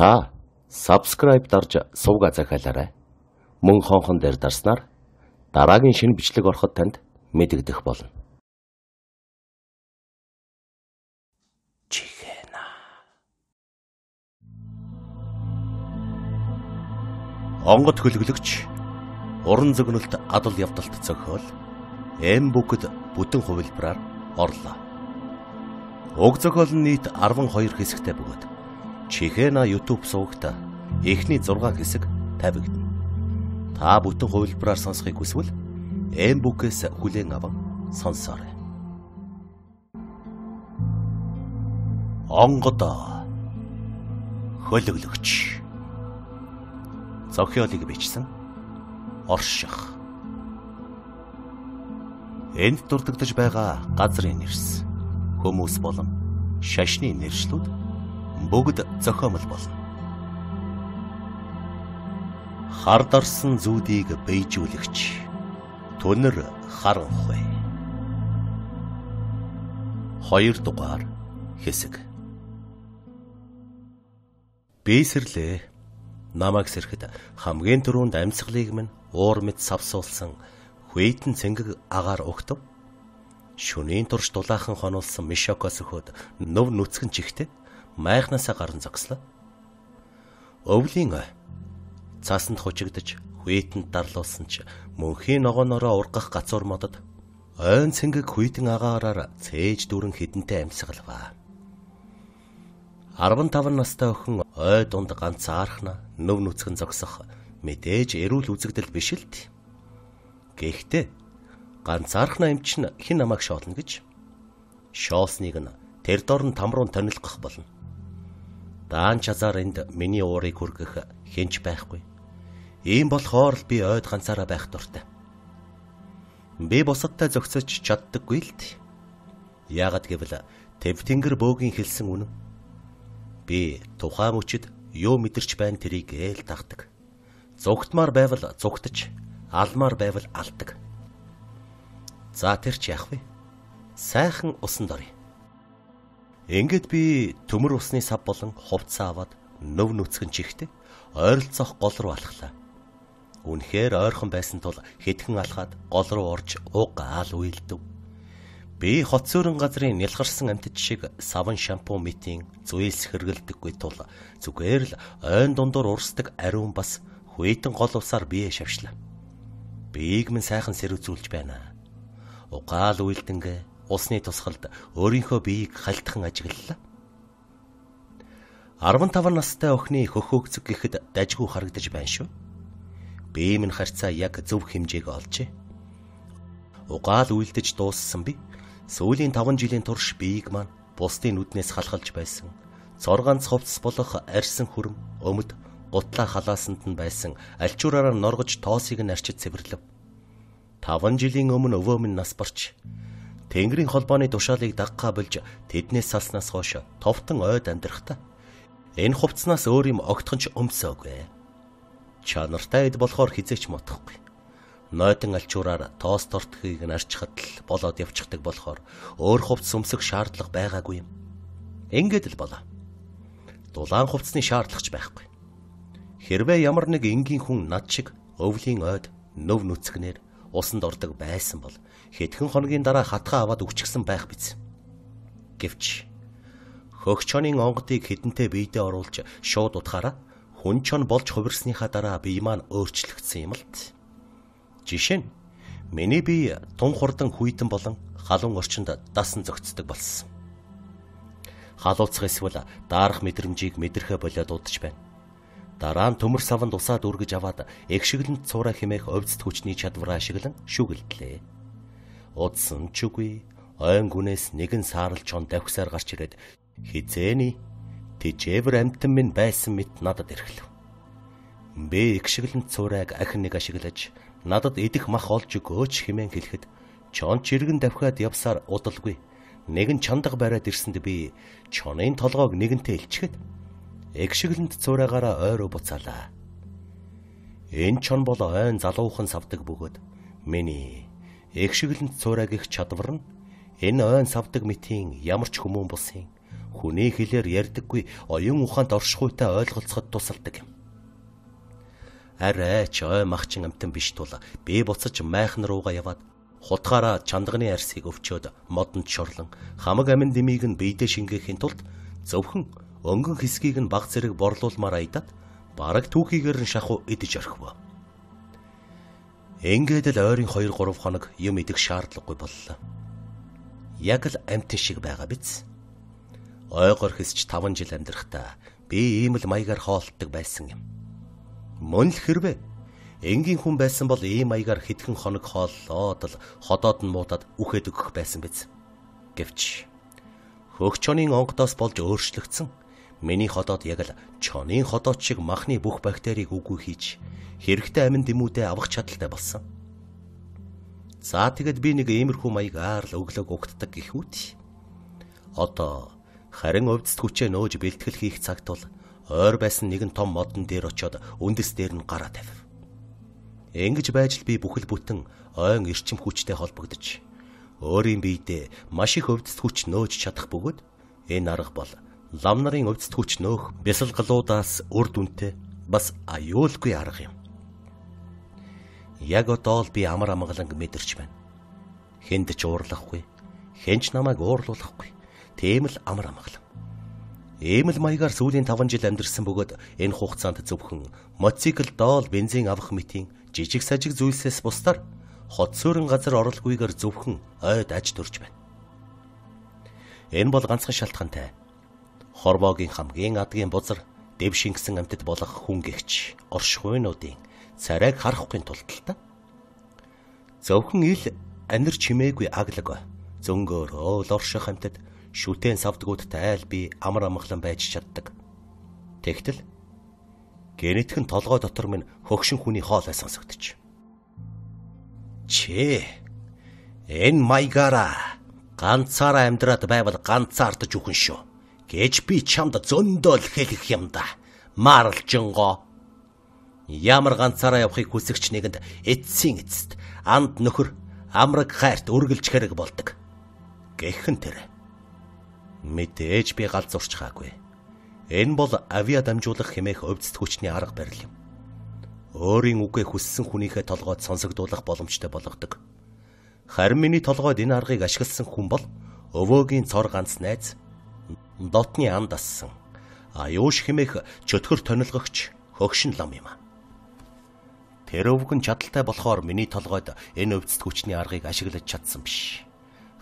Та subscribe дарж сувга захиалаарай. Мөн хонхон дээр дарснаар дараагийн шинэ бичлэг ороход танд мэдэгдэх болно. Чихэна. Онгод хөлөглөгч уран зөгнөлт адал явдалт зохиол эм бүгд бүтэн хувилбараар орлоо. Уг зохиол нь нийт 12 хэсэгтэй бөгөөд Чихэна YouTube сувагт эхний 6 хэсэг тавигдана. Та бүтэн хувилбараар сонсохыг хүсвэл M-Book-ээс хүлээн аван сонсоорой. Онгодоо хөлөглөгч. Зохиолыг бичсэн орших. Энд дурддагдж байгаа газрын нэрс. Хүмүүс болон шашны нэршлүүд бүгд зохиомл болно. Хард орсон зүүдийг бэйжүүлэгч түнэр харанхуй. Хоёр дугаар хэсэг. Бисэрлээ намайг сэрхэд хамгийн түрүүнд амьсгалыг минь уур мэд савсуулсан хүйтэн цэнгэг агаар өгтөв. Шүнийн турш дулаахан хонуулсан мишокос өхөд нөв нүцгэн чихтэй майхнасаа гарan зогслоо. Өвлийн цаасанд хучигдж хүйтэнд дарлуулсан ч мөнхийн ногоонороо ургах гацуур модод ойн цэнгэг хүйтэн агаараар цээж дүрэн хідэнтэй амьсгалваа. 15 настай охин ой дунд ганц аархна нүв нүцгэн зогсох мэдээж эрүүл үзэгдэл биш л дээ. Гэхдээ ганц аархна эмч нь хэн намайг шоолно гэж шоолсныг нь тэр дор нь тамруун тонилгох болно. Даан чазаар энд миний уурыг хүргэх хинч байхгүй. Ийм болохоор л би ойд ганцаараа байх дуртай. Би бусадтай зөксөж чаддаггүй л дээ. Яагад гэвэл төв тэнгэр бөөгийн хэлсэн үнэн. Би тухайн мөчөд юу мэдэрч байна тэрийг ээл дагдаг. Зүгтмаар байвал зүгтж, алмаар байвал алдаг. За тэр ч яах вэ? Сайхан усан дорё. Ингээд би төмөр усны сав болон хувцас аваад нөв нүцгэн чихтэй ойролцоох гол руу алхлаа. Үнэхээр ойрхон байсан тул хэдхэн алхаад гол руу орж уг аал уйлдэв. Би хот цөөрөн газрын нялхарсан амтд шиг савн шампу митийн зүээс хэргэлдэггүй тул зүгээр л ойн дундуур урсдаг ариун бас хүйтэн гол усаар бие шавшлаа. Биеиг минь сайхан сэрүүцүүлж байна. Угаал уйлдэнгээ улсны тусгалд өөрийнхөө биеийг хальтхан ажиглалаа. 15 настай охины хөхөөгцөг гэхэд дажгүй харагдаж байна шүү. Бие минь харьцаа яг зөв хэмжээг олжээ. Угаал үйлдэж дууссан би сүүлийн 5 жилийн турш биеийг маань бусдын нүднээс халахалж байсан. Цорганц хувцс болох арьсан хүрм өмд гутлаа халаасанд нь байсан альчуураараа норгож тоосыг нь арчиж цэвэрлэв. 5 жилийн өмнө өвөө минь нас барч Тэнгэрийн холбооны тушаалыг даггаа болж тэднээс салснаас хойш товтон ойд амьдрахта. Энэ хувцснаас өөр юм огтхон ч өмсөөгүй. Чанартай эд болохоор хизээч мотохгүй. Нойтон алчуураар тоос тортхийг нарчхад л болоод явчихдаг болохоор өөр хувцс өмсөх шаардлага байгаагүй юм. Ингээд л болоо. Дулаан хувцсны шаардлагач байхгүй. Хэрвээ ямар нэг энгийн хүн над шиг өвлийн ойд нөв нүцгнэр усанд ордог байсан бол хэдхэн хоногийн дараа хатгаа аваад өгчихсэн байх биз. Гэвч хөгчөний онгодыг хідэнтэй биедээ оруулж шууд утгаараа хүн чон болж хувирсныхаа дараа бие маань өөрчлөгдсөн юм л т. Жишээ нь миний бие тун хурдан хүйтэн болон халуун орчинд дасан зөгцдөг болсон. Халуулцах эсвэл даарах мэдрэмжийг мэдрэхэ болоод удаж байна. Дараа нь төмөр савнд усаад үргэж аваад эгшиглэнт цуура химээх овцт хүчний чадвараа ашиглан шүгэлдлээ. Удсан ч үгүй ойн гүнээс нэгэн саарл чон давхсаар гарч ирээд хизээний тижээвэр амтан минь байсан мэт надад ирэхлэв. Би эгшиглэнт цуурайг ахин нэг ашиглаж надад идэх мах олж өгөөч хэмээн хэлэхэд чон чиргэн давхиад явсаар удалгүй. Нэгэн чандаг бариад ирсэнд би чонын толгоог нэгэнтээ илчгэд эгшиглэнт цуураагаараа ойроо буцаалаа. Энэ чон бол ойн залуухан савдаг бөгөөд миний эгшиглэнт цуураагийн чадвар нь энэ ойн савдаг мэтийн ямар ч хүмүүн бусын хүний хэлээр ярьдаггүй оюун ухаанд оршихуйтай ойлголцоход тусалдаг юм. Арай ч ой махчин амтан биш тул би буцаж майхан руугаа яваад хутгаараа чандганы арсыг өвчөөд модонд шорлон хамаг амин димийг нь биедээ шингээхийн тулд зөвхөн өнгөн хэсгийг нь баг зэрэг борлуулмаар айдаад бараг түүхийгээр нь шахуу идэж орхив. Ингээд л ойрын 2 3 хоног юм идэх шаардлагагүй боллоо. Яг л амтэн шиг байгаа биз. Ойгоор хэсч 5 жил амьдрахтаа би ийм л маягаар хоолтдог байсан юм. Мөн л хэрвээ энгийн хүн байсан бол ийм маягаар хэдхэн хоног хооллоод л ходоод нь муудаад үхээд өгөх байсан биз. Гэвч хөгчөний онгодоос болж өөрчлөгдсөн миний ходоод яг л чонын ходоод шиг махны бүх бактерийг үгүй хийж хэрэгтэй амин дэмүүдээ авах чадaltaй болсон. За тэгэд би нэг иймэрхүү маягаар л өглөөг угтдаг гэхүүт. Одоо харин өвдөст хүчээ нөөж бэлтгэл хийх цагт бол ойр байсан нэгэн том модон дээр очиод үндэс дээр нь гараа тавив. Ингэж байж л би бүхэл бүтэн ойн эрчим хүчтэй холбогдож өөрийн биедээ маш их өвдөст хүч нөөж чадах бөгөөд энэ арга бол лам нарын өвдөст хүч нөөх бясалгалуудаас үр дүнтэй бас аюулгүй арга юм. Яг одоо л би амар амгаланг мэдэрч байна. Хэнд ч уурлахгүй, хэнч намайг уурлуулахгүй. Тийм л амар амгалан. Ийм л маягаар сүүлийн 5 жил амьдэрсэн бөгөөд энэ хугацаанд зөвхөн мотоцикл доол бензин авах мэтийн жижиг сажиг зүйлсээс бусдаар хот суурин газар оролгүйгээр зөвхөн ойд аж төрж байна. Энэ бол ганцхан шалтгаантай. Хорвоогийн хамгийн адгийн бузар дэв шингэсэн амьтад болох хүн гихч оршихуйнуудын царайг харахгүй тулд та. Зөвхөн ил анир чимээгүй аглаг зөнгөөр оол орших хамтад шүтэн савдгуудтай айл би амар амгалан байж чаддаг. Тэгтэл генетик нь толгой дотор минь хөгшин хүний хоолой сонсогдож. Чээ энэ маягаараа ганцаараа амьдраад байвал ганцаардж үхэн шүү. Гэж би чамд зөндөөл хэлэх юм да. Марлжинго Ямар ганцаараа явахыг хүсэгч нэгэнд эцсийн эцэст анд нөхөр амраг хайрт үргэлж хэрэг болдог. Гэхэн тэр. Мэдээж би гал зурчхаагүй. Энэ бол авиа дамжуулах хэмээх өвдөст хүчний арга барил юм. Өөрийн үгээ хүссэн хүнийхээ толгойд сонсогдуулах боломжтой болгодог. Харин миний толгойд энэ аргыг ашигласан хүн бол өвөөгийн цор ганц найз дотны анд ассан аюуш хэмээх чөтгөр тонилгогч хөгшин лам юм. Тэр өвгөн чадaltaй болохоор миний толгойд энэ өвдөст хүчний аргыг ашиглаж чадсан биш.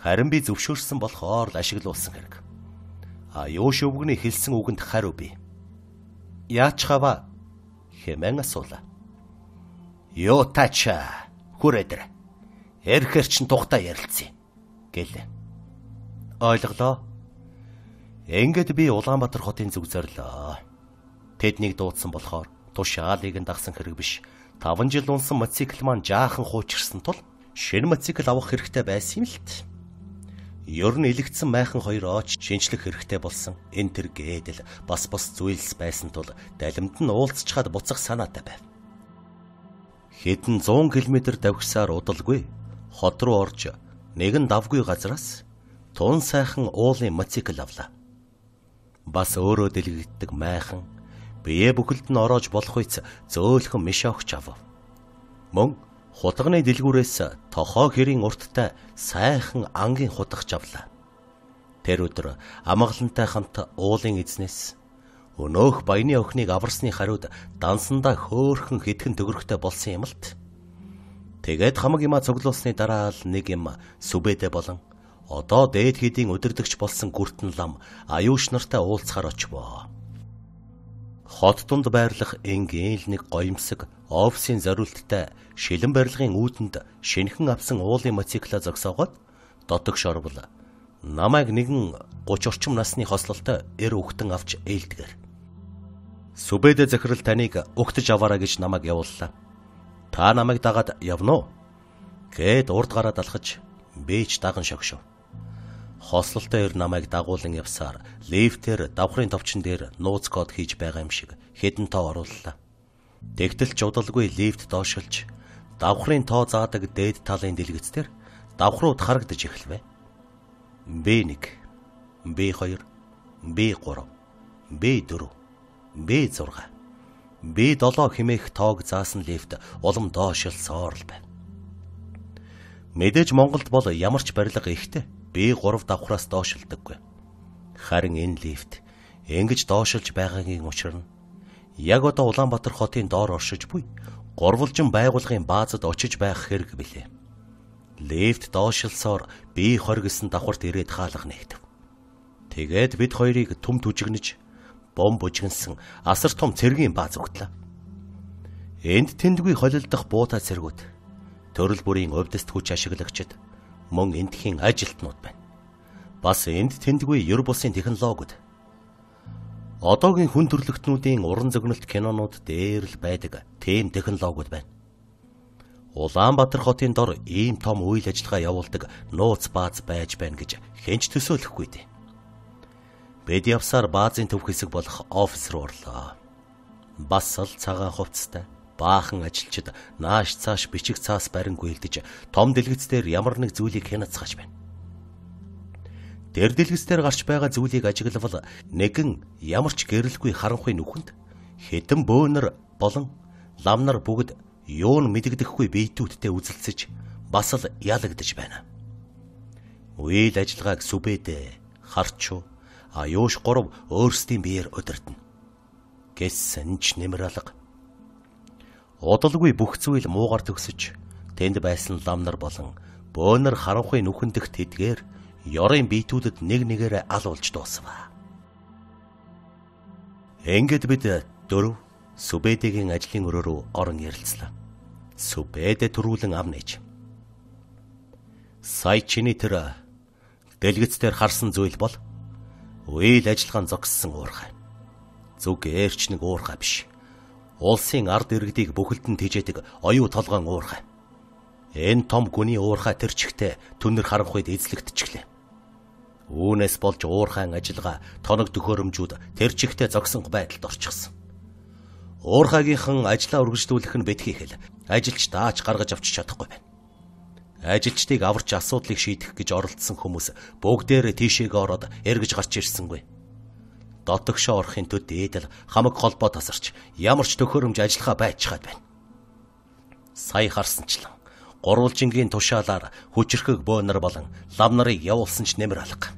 Харин би зөвшөөрсөн болохоор л ашиглуулсан хэрэг. А юу шөвгөний хэлсэн үгэнд хариу би. Яач хава хэмээн асуула. Юу тача хүрээдэр. Эрхэр чин тухтаа ярилцъя гэлээ. Ойлголоо. Ингээд би Улаанбаатар хотын зүг зорлоо. Тэднийг дуудсан болохоор тушаалыг нь дагсан хэрэг биш 5 жил унсан мотоцикл маань жаахан хуучирсан тул шинэ мотоцикл авах хэрэгтэй байсан юм л т. Ер нь илэгдсэн майхан хоёр ooч шинжлэх хэрэгтэй болсон. Эн тэр гээдэл бас бас зүйлс байсан тул далимд нь уулзчаад буцах санаатай байв. Хэдэн 100 км давхсаар удалгүй хот руу орж нэгэн давгүй газраас тун сайхан уулын мотоцикл авлаа. Бас өөрөө дэлгэгддэг майхан бие бүхэлд нь ороож болох үйц зөөлхөн мишогч ав. Мөн хутганы дэлгүүрээс тохоо хэрийн урттай сайхан ангийн хутагч авлаа. Тэр өдөр амгалантай хамт уулын эзнээс өнөөх баяны охиныг аварсны хариуд дансандаа хөөхөн хитгэн төгөрөхтэй болсон юм л т. Тэгээд хамаг юма цуглуулсны дараа л нэг юм сүбэдэ болон одоо дээд хийдийн өдөрдөгч болсон гүртэн лам аюуш нартай уулзахаар очвоо. Хот тунд байрлах энгийн л нэг гоёмсог офисын зориулттай шилэн барилгын үүдэнд шинхэн авсан уулын мотоцикла зогсоогоод дотог шорвол намайг нэгэн 30 орчим насны хослолтой эр үхтэн авч ээлдгэр. Сүбэдэ захирал таныг угтаж аваарай гэж намайг явууллаа. Та намайг дагаад явна уу? Гэт урд гараад алхаж бийч даган шогшов хослолтой ир намайг дагуулan явсаар лифтээр давхрын товчон дээр нууц код хийж байгаа юм шиг хэдэн тоо орууллаа. Тэгтэл ч удалгүй лифт доошилж давхрын тоо заадаг дээд талын дэлгэцээр давхрууд харагдаж эхэлвэ. B1, B2, B3, B4, B6, B7 хэмээх тоог заасан лифт улам доошилсоор л байна. Мэдээж Монголд бол ямар ч барилга ихтэй B3 давхраас доошилдоггүй. Харин энэ лифт ингэж доошилж байгаагийн учир нь яг одоо Улаанбаатар хотын доор оршиж буй гурвалжин байгууллагын баазад очиж байх хэрэг билээ. Лифт доошилсоор B20 гэсэн давхарт ирээд хаалга нэгдэв. Тэгээд бид хоёрыг түм түжигнэж бом бужигнсан асар том цэргийн бааз өгдлээ. Энд тэндгүй холилдох буута цэргүүд төрөл бүрийн увдст хүч ашиглагчид мөн эндхийн ажилтнууд байна. Бас энд тэндгүй ер бусын технологиуд одоогийн хүн төрлөختнүүдийн уран зөгнөлт кинонууд дээр л байдаг тийм технологиуд байна. Улаанбаатар хотын дор ийм том үйл ажиллагаа явуулдаг нууц бааз байж байна гэж хэнч төсөөлөхгүй дээ. Бид явсаар баазын төв хэсэг болох офис руу орлоо. Бас л цагаан хувцастай баахан ажилчид нааш цааш бичиг цаас барингүй илдэж том дэлгэцээр ямар нэг зүйлийг хянацгааж байна. Тэр дэлгэцээр гарч байгаа зүйлийг ажиглавал нэгэн ямар ч гэрэлгүй харанхуй нүхэнд хитэн бөөнөр болон ламнар бүгд юун мэдэгдэхгүй биетүүдтэй үзэлцэж бас л ялагдж байна. Үйл ажиллагааг сүбэдэ харчуу аюуш 3 өөрсдийн биеэр удирдна. Гэсэн ч нэмэр алга. Удалгүй бүх зүйл муугар төгсөж тэнд байсан ламнар болон бөөнөр харанхуй нүхэндх тэдгээр ёрын биетүүдэд нэг нэгээрээ алуулж дуусваа. Ингээд бид дөрөв Сүбэдэгийн ажлын өрөө рүү орон ярилцлаа. Сүбэдэ төрүүлэн ав нээж. Сая чиний тэр дэлгэцээр харсан зүйл бол үйл ажиллагаан зогссон уурхай. Зүг ээрч нэг уурхай биш. Улсын ард иргэдийг бүхэлдэн тэжээдэг оюу толгойн уурхай. Энэ том гүний уурхай тэр чигтээ түнэр харанхуйд эзлэгдчихлээ. Үүнээс болж уурхайн ажиллагаа тоног төхөөрөмжүүд тэр чигтээ зогсон байдалд орчихсон. Уурхайгийнхан ажлаа үргэлжлүүлэх нь битгий хэл ажилч даач гаргаж авчиж чадахгүй байна ажилчдыг аварч асуудлыг шийдэх гэж оролдсон хүмүүс бүгдээрээ тийшээгээ ороод эргэж гарч ирсэнгүй. Дотогшоо орохын төд дээдэл хамаг холбоо тасарч ямар ч төхөөрөмж ажиллахаа байцгаад байна. Сая харсанчлан гурвалжингийн тушаалаар хүчрхэг бөөнөр болон лав нарыг явуулсан ч нэмэр алга.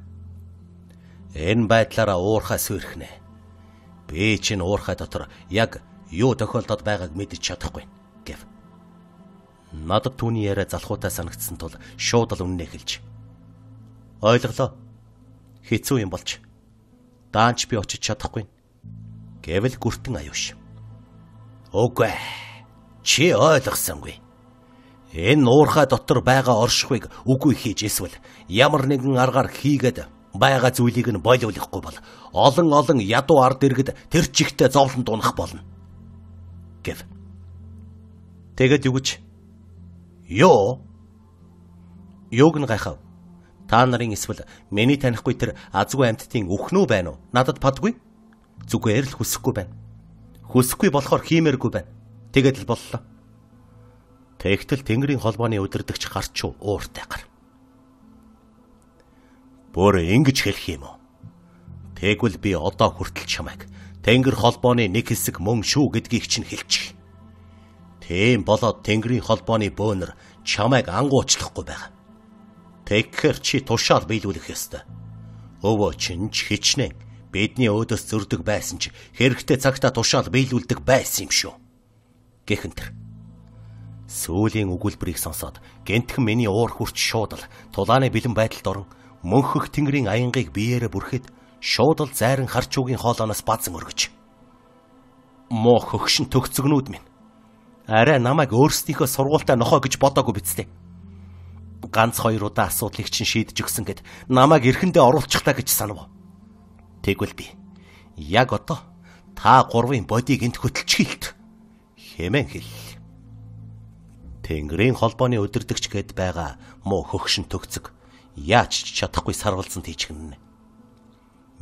Энэ байдлаараа уурхай сүрхнэ. Би чинь уурхай дотор яг юу тохиолдоод байгааг мэдэж чадахгүй гэв. Надад түүний яриа залхуутай санагдсан тул шууд л үннээ хэлж. Ойлголоо. Хэцүү юм болж. Даанч би очиж чадахгүй. Гэвэл гүртэн аюуш. Үгүй. Чи ойлгосонгүй. Энэ уурхай дотор байгаа оршихуйг үгүй хийж эсвэл ямар нэгэн аргаар хийгээд байгаа зүйлийг нь бойлуулахгүй бол олон олон ядуу ард иргэд тэр чигтээ зовлон дунах болно. гэв. Тэгэд юу гэж Юу? Юуг нь гайхав? Та нарын эсвэл миний танихгүй тэр азгүй амьтдын үхнүү байна уу? Надад падгүй? Зүгээр л хүсэхгүй байна. Хүсэхгүй болохоор хиймээргүй байна. Тэгээд л боллоо. Тэгтэл Тэнгэрийн холбооны өдөрдөгч гарч ууртай гар. Бүр ингэж хэлэх юм уу? Тэгвэл би одоо хүртэл чамайг Тэнгэр холбооны нэг хэсэг мөн шүү гэдгийг чинь хэлчих. Тийм болоод Тэнгэрийн холбооны бөөнөр чамайг ангуучлахгүй байгаа. Тэгэхээр чи тушаал биелүүлэх ёстой. Өвөө чинь ч хичнээн бидний өөдөөс зөрдөг байсан ч хэрэгтэй цагтаа тушаал биелүүлдэг байсан юм шүү. Гэхэн тэр сүүлийн өгүүлбэрийг сонсоод гентхэн миний уур хүрч шууд л тулааны бэлэн байдалд орон мөнхөх тэнгэрийн аянгийг биеэрээ бүрхэд шууд л зайран харчуугийн хоолооноос базан өргөж. Моо хөгшин төгцөгнүүд минь арай намайг өөрсдийнхөө сургуультай нохоо гэж бодоогүй бицтэй. Ганц хоёр удаа асуудлыг чинь шийдэж өгсөн гэд намайг эрхэндээ оруулчихтаа гэж санав. Тэгвэл би яг одоо та гурвын бодийг энд хөтлчихийт хэмээн хэл. Тэнгэрийн холбооны өдөрдөгч гэд байгаа муу хөгшин төгцөг яаж ч чадахгүй сарвалзан тийчгэнэ.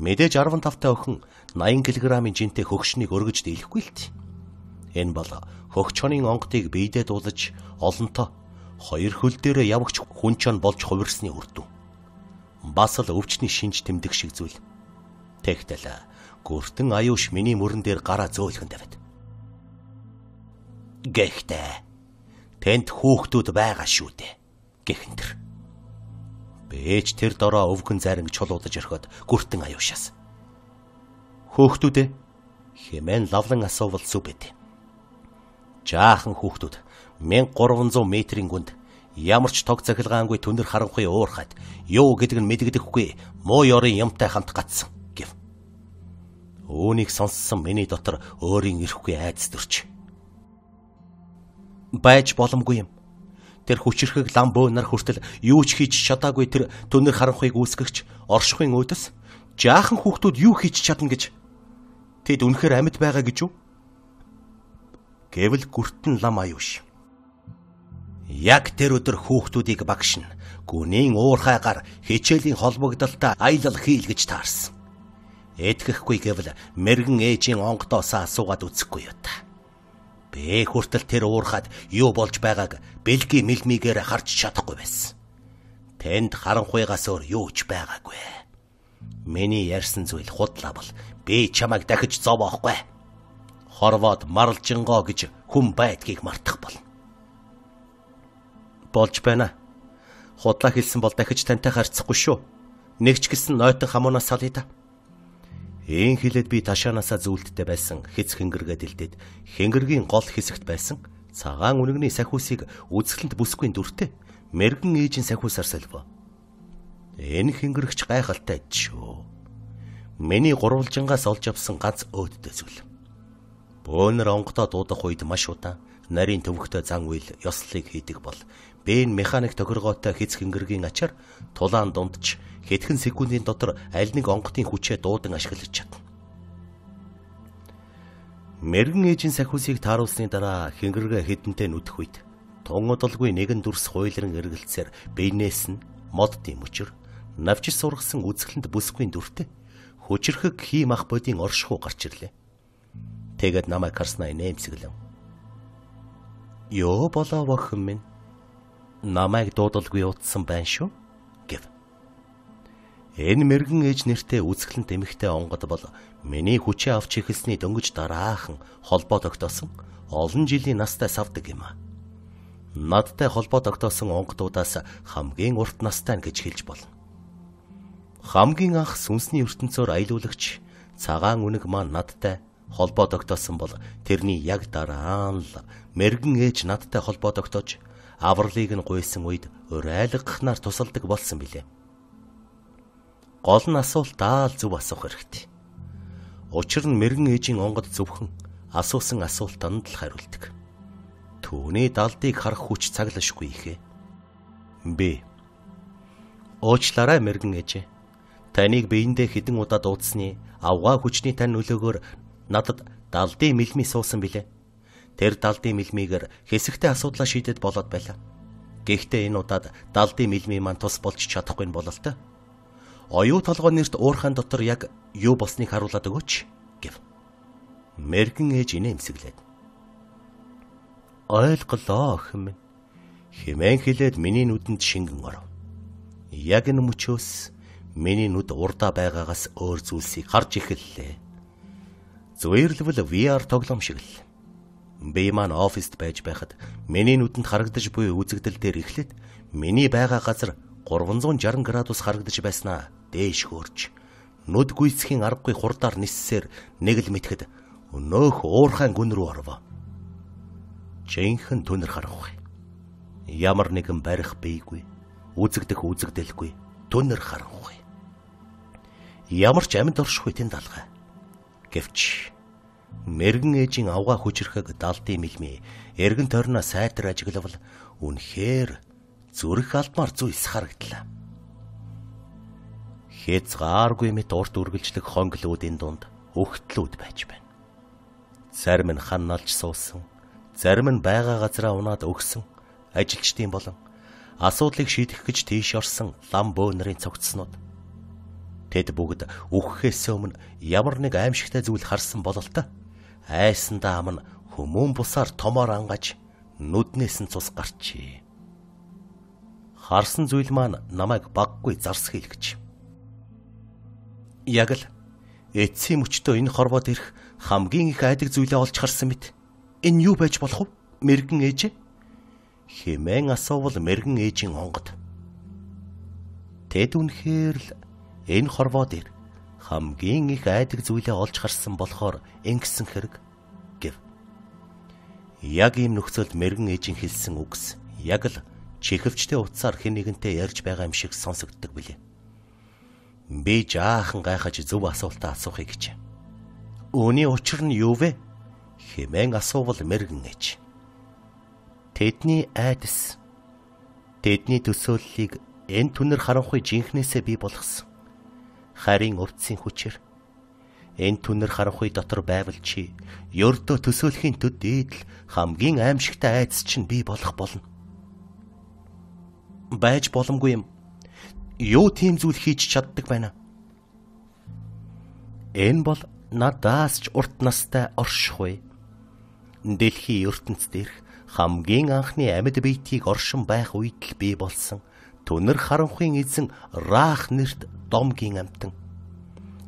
Мэдээж 15 та охин 80 кг-ийн жинтэй хөгшнийг өргөж дийлэхгүй л тий. Энэ бол хөгч хонын онгодыг биедээ дуулаж олонтоо хоёр хөл дээрээ явагч хүн чон болж хувирсны үр дүн. Бас л өвчний шинж тэмдэг шиг зүйл. Тэгтэл гүртэн аюуш миний мөрөн дээр гараа зөөлхөн тавиад. Гэхдээ тэнд хүүхдүүд байгаа шүү дээ. Гэхэн тэр. Бэж тэр дороо өвгөн зарим чулуудаж орхиод гүртэн аюушаас. Хүүхдүүдээ хэмээн лавлан асуувал зүв бэт. Жаахан хүүхдүүд 1300 метрийн гүнд ямар ч тог захилгаангүй түнэр харанхуй уурхад юу гэдэг нь мэдгэдэхгүй муу ёрын юмтай хамт гацсан гэв. Үүнийг сонссон миний дотор өөрийн ирэхгүй айдас төрч. Байж боломгүй юм. Тэр хүчрхэг лам бөө нар хүртэл юу ч хийж чадаагүй тэр түнэр харанхуйг үүсгэгч оршихын өөдөс жаахан хүүхдүүд юу хийж чадна гэж тэд үнэхээр амьд байгаа гэж юу? Гэвэл гүртэн лам аюуш. Яг тэр өдөр хүүхдүүдийг багшин гүнийн уурхайгаар хичээлийн холбогдолтой аялал хийлгэж таарсан. Этгэхгүй гэвэл мэрэгэн ээжийн онгодоосаа асуугаад үзэхгүй юу та. Бэ хүртэл тэр уурхад юу болж байгааг бэлгийн мэлмигээр харж чадахгүй байсан. Тэнд харанхуйгаас өөр юу ч байгаагүй. Миний ярьсан зүйл худлаа бол би чамайг дахиж зовоохгүй. Хорвоод марлжингоо гэж хүн байдгийг мартах болно болж байна. Худлаа хэлсэн бол дахиж тантай харьцахгүй шүү. Нэг ч гэсэн нойтон хамуунаас салъя та. Ийн хилээд би ташаанаасаа зүйлдтэй байсан хэц хингэргээ дэлдээд хингэргийн гол хэсэгт байсан цагаан үнэгний сахиусыг үзэсгэлэнт бүсгүй дүртэй мэрэгэн ээжийн сахиусаар солив. Энэ хингэрэгч гайхалтай шүү. Миний гурвалжингаас олж авсан ганц өөдтэй зүйл. Бөөнөр онгодоо дуудах үед маш удаан нарийн төвөгтэй зан үйл ёслолыг хийдэг бол Бэн механик тохиргоотой хэц хингэргийн ачаар тулаан дундч хэдхэн секундын дотор аль нэг онготын хүчээ дуудан ашиглаж чадна. Мэргэн ээжийн сахиусыг тааруулсны дараа хингэргээ хэдэнтэй нүдэх үед тунгодолгүй нэгэн дүрс хуйлран эргэлцээр биенээс нь мод димөчр навчис сургасан үзэсгэлэнт бүсгүй дүртэй хүчрхэг хий мах бодийн оршихуу гарч ирлээ. Тэгэд намайг харснаа нэмсэглэв. Йоо болоо вохин минь намайг дуудалгүй утсан байна шүү гэв. Энэ мэрэгэн ээж нэртэй үзэсгэлэнт эмэгтэй онгод бол миний хүчээ авч ихэлсний дөнгөж дараахан холбоо тогтоосон олон жилийн настай савдаг юм а. Надтай холбоо тогтоосон онгодуудаас хамгийн урт настай гэж хэлж болно. Хамгийн анх сүнсний ертөнцөөр аялуулагч цагаан үнэг маань надтай холбоо тогтоосон бол тэрний яг дараа нь л мэрэгэн ээж надтай холбоо тогтоож авралыг нь гуйсан үед урайлгахнаар тусалдаг болсон билээ. Гол нь асуулт даал зөв асуух хэрэгтэй. Учир нь мэрэгэн ээжийн онгод зөвхөн асуусан асуултанд л хариулдаг. Түүний далдыг харах хүч цаглашгүй ихэ. Б. Уучлаарай мэрэгэн ээжээ. Таныг биендээ хідэн удаа дуудсны авгаа хүчний тань нөлөөгөөр надад далдын мэлми суусан билээ. Тэр далдын мэлмигээр хэсэгтэй асуудлаа шийдэд болоод байлаа. Гэхдээ энэ удаад далдын мэлми маань тус болж чадахгүй нь бололтой. Оюу толгой нэрт уурхайн дотор яг юу болсныг харуулад өгөөч гэв. Мэргэн ээж инээ эмсэглээд. Ойлголоо охин минь. Химэн хилээд миний нүдэнд шингэн оров. Яг энэ мөчөөс миний нүд урдаа байгаагаас өөр зүйлсийг харж эхэллээ. Зүэрлвэл VR тоглоом шиг л. Би маань оффист байж байхад миний нүдэнд харагдаж буй үзэгдэл дээр эхлээд миний байгаа газар 360 градус харагдаж байснаа дээш хөөрч нүд гүйцхийн аргагүй хурдаар ниссээр нэг л мэтгэд өнөөх уурхайн гүн рүү орвоо. Жинхэнэ түнэр харанхуй. Ямар нэгэн барих бийгүй, үзэгдэх үзэгдэлгүй түнэр харанхуй. Ямар ч амьд оршихгүй тэнд алгаа. Гэвч мэрэгэн ээжийн авгаа хүчрэхэг далдын мэлми эргэн тойрноо сайтар ажиглавал үнэхээр зүрх алдмаар зүйлс харагдлаа. Хэзгааргүй мэт урт үргэлжлэх хонглуудын дунд өгтлүүд байж байна. Зарим нь ханналж суусан, зарим нь байгаа газараа унаад өгсөн ажилчдын болон асуудлыг шийдэх гэж тийш орсон лам бөөнрийн цогцснууд. Тэд бүгд үхэхээс өмнө ямар нэг аимшигтай зүйл харсан бололтой айсандаа ам нь хүмүүн бусаар томоор ангаж нүднээс нь цус гарчээ. Харсан зүйл маань намайг баггүй зарсхийлгэж. Яг л Эцсийн мөчтөө энэ хорвоод ирэх хамгийн их айдаг зүйлээ олж харсан мэт. Энэ юу байж болох вэ? Мэргэн ээж. Хэмээн асуувал мэргэн ээжийн онгод. Тэд үнэхээр л энэ хорвоод ир хамгийн их айдаг зүйлээ олж харсан болохоор ингэсэн хэрэг гэв. Яг ийм нөхцөлд мэрэгэн ээжийн хэлсэн үгс яг л чихвчтэй утсаар хэн нэгэнтэй ярьж байгаа юм шиг сонсогддог билээ. Би жаахан гайхаж зөв асуултаа асуухыг хичээ. Үүний учир нь юу вэ? хэмээн асуувал мэрэгэн ээж. Тэдний айдас тэдний төсөөллийг энэ түнэр харанхуй жинхнээсээ бий болгосон. Харин урдсын хүчээр энэ түнэр харанхуй дотор байвал чи ёрдөө төсөөлхийн төд дээдл хамгийн аимшигтай айдас чинь бий болох болно. Байж боломгүй юм. Юу тийм зүйл хийж чаддаг байна? Энэ бол надаас ч урт настай оршихуй. Дэлхийн ертөнцид ирэх хамгийн анхны амьд биетийг оршин байх үед л бий болсон Түнэр харанхуйн эзэн Раах нэрт домгийн амтан.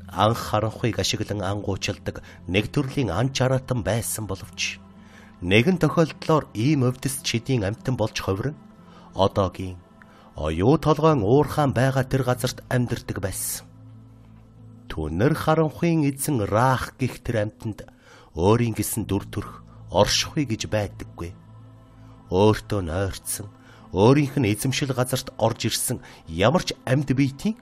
Анх харанхуйг ашиглан ангуучилдаг нэг төрлийн ан чараатан байсан боловч нэгэн тохиолдлоор ийм өвдөс чидийн амтан болж ховрон одоогийн оюу толгойн уурхаан байгаа тэр газарт амьдардаг байсан. Түнэр харанхуйн эзэн Раах гих тэр амтанд өөрийн гисэн дүр төрх оршихуй гэж байдаггүй. Өөртөө нойрцсон өөрийнх нь эзэмшил газарт орж ирсэн ямар ч амьд биетийн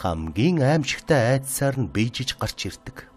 хамгийн аимшигтай айдсаар нь бийжиж гарч ирдэг.